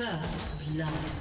First blood.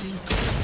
Please.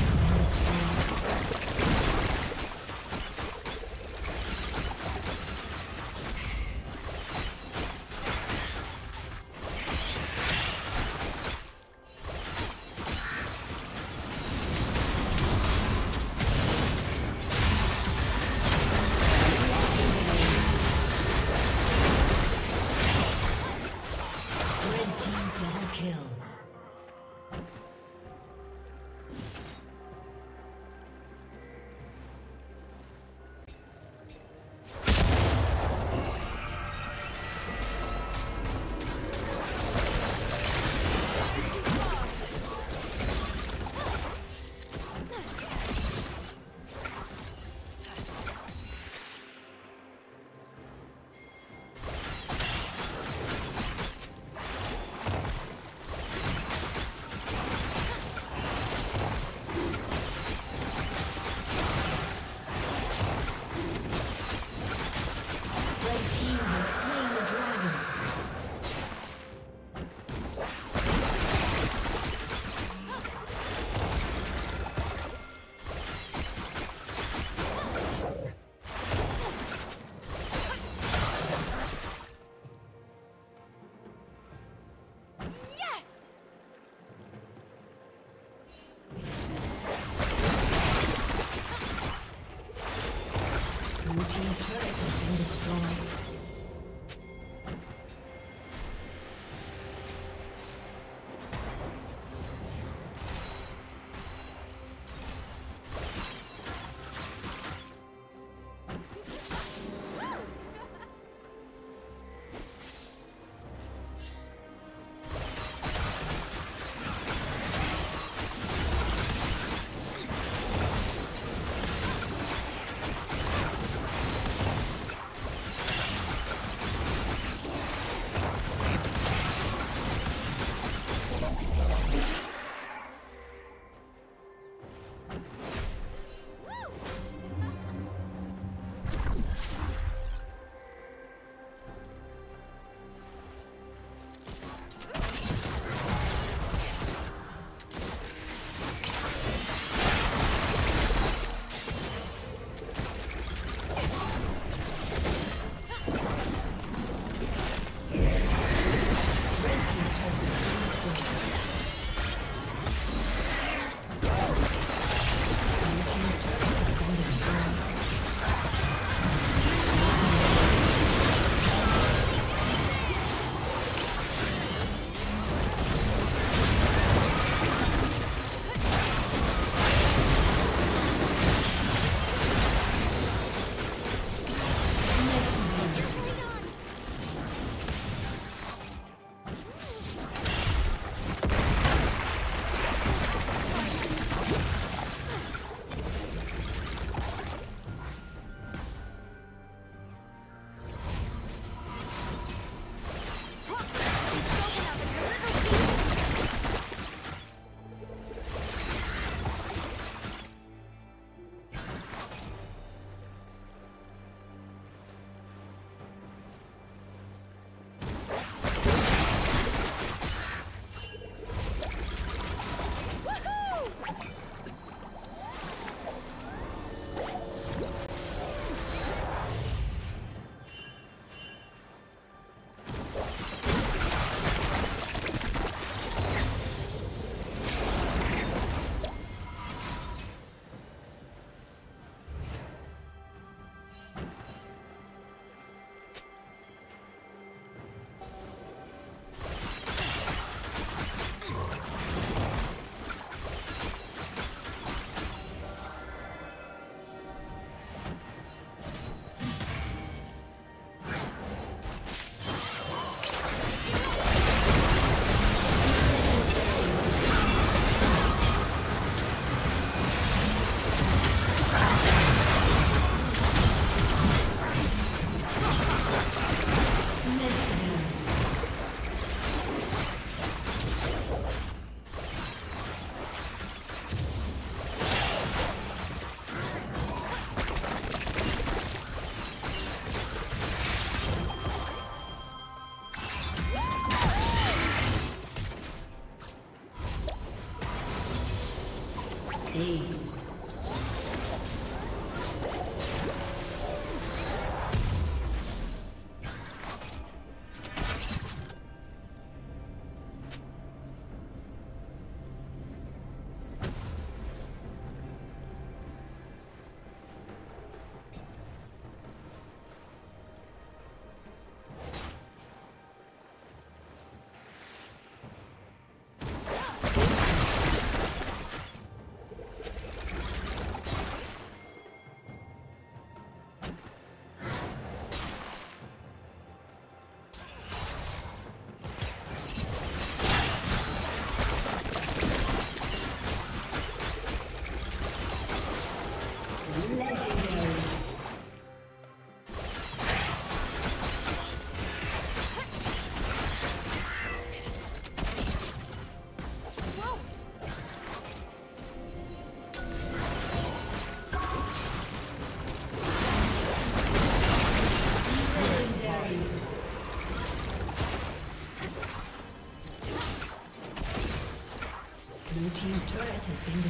Red team has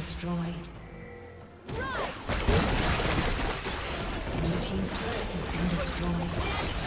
destroyed. Blue team's turret has been destroyed.